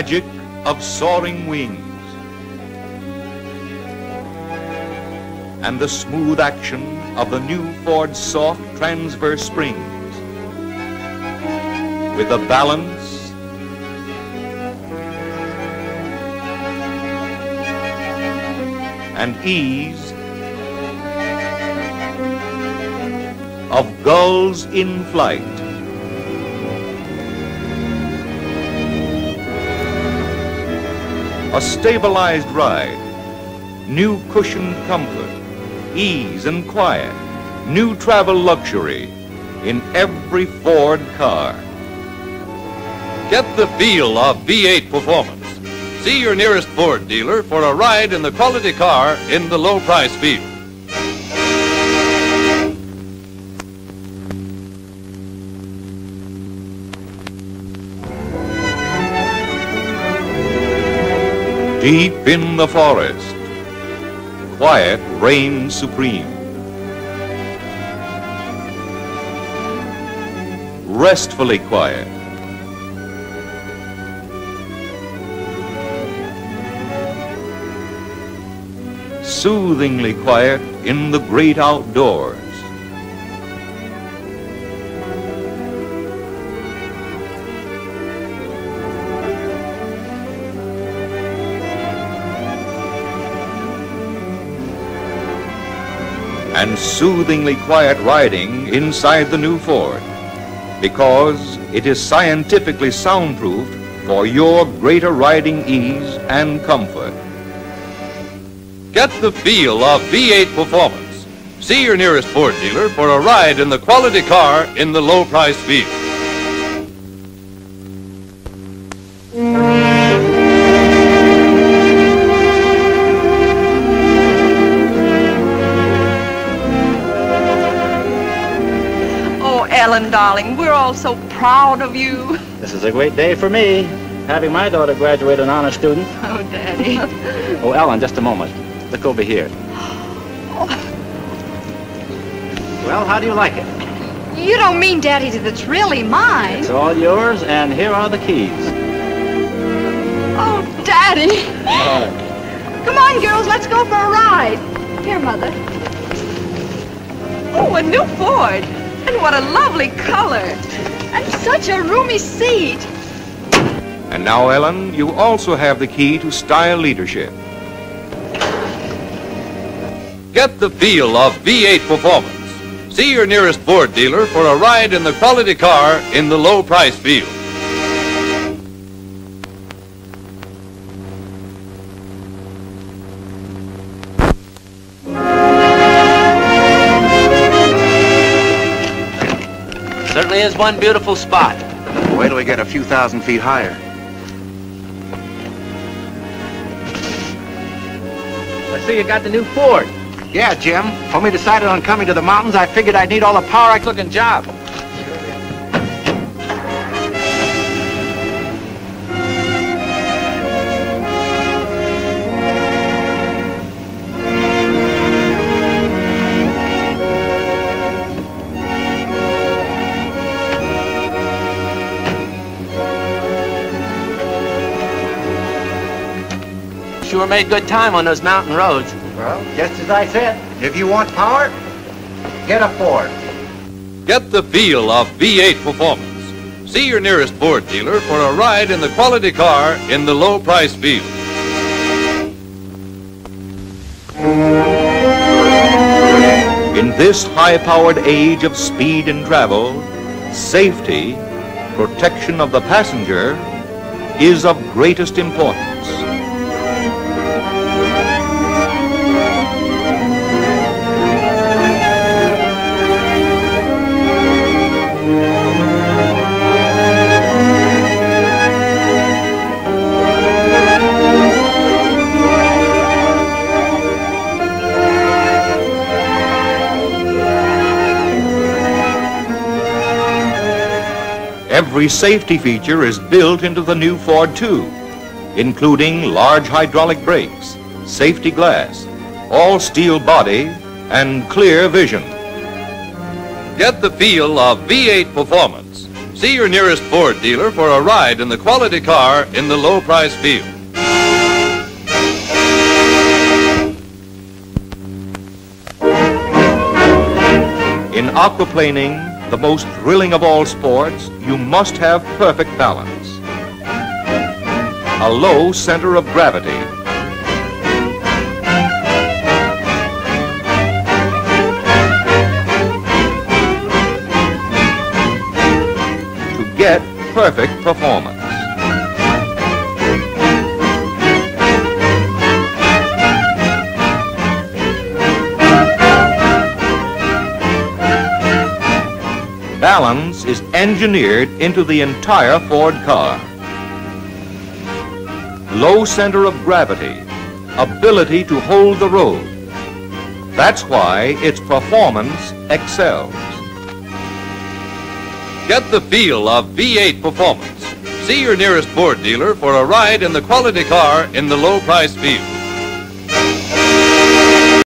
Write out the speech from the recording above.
magic of soaring wings and the smooth action of the new Ford soft transverse springs with the balance and ease of gulls in flight. A stabilized ride, new cushioned comfort, ease and quiet, new travel luxury in every Ford car. Get the feel of V8 performance. See your nearest Ford dealer for a ride in the quality car in the low price field. Deep in the forest, quiet reigns supreme. Restfully quiet. Soothingly quiet in the great outdoors. And soothingly quiet riding inside the new Ford because it is scientifically soundproofed for your greater riding ease and comfort. Get the feel of V8 performance. See your nearest Ford dealer for a ride in the quality car in the low price field. Oh, darling, we're all so proud of you. This is a great day for me, having my daughter graduate an honor student. Oh, Daddy. Oh, Ellen, just a moment. Look over here. Well, how do you like it? You don't mean, Daddy, that it's really mine. It's all yours, and here are the keys. Oh, Daddy. Come on, girls, let's go for a ride. Here, Mother. Oh, a new Ford. And what a lovely color. And such a roomy seat. And now, Ellen, you also have the key to style leadership. Get the feel of V8 performance. See your nearest Ford dealer for a ride in the quality car in the low price field. Is one beautiful spot. Wait till we get a few thousand feet higher. I see you got the new Ford. Yeah, Jim. When we decided on coming to the mountains, I figured I'd need all the power I could. Looking job. Sure made good time on those mountain roads. Well, just as I said, if you want power, get a Ford. Get the feel of V8 performance. See your nearest Ford dealer for a ride in the quality car in the low price field. In this high-powered age of speed and travel, safety, protection of the passenger, is of greatest importance. Every safety feature is built into the new Ford 2, including large hydraulic brakes, safety glass, all steel body, and clear vision. Get the feel of V8 performance. See your nearest Ford dealer for a ride in the quality car in the low price field. In aquaplaning, the most thrilling of all sports, you must have perfect balance. A low center of gravity. To get perfect Balance is engineered into the entire Ford car. Low center of gravity, ability to hold the road. That's why its performance excels. Get the feel of V8 performance. See your nearest Ford dealer for a ride in the quality car in the low price field.